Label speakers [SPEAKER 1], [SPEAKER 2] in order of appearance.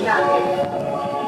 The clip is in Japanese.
[SPEAKER 1] いや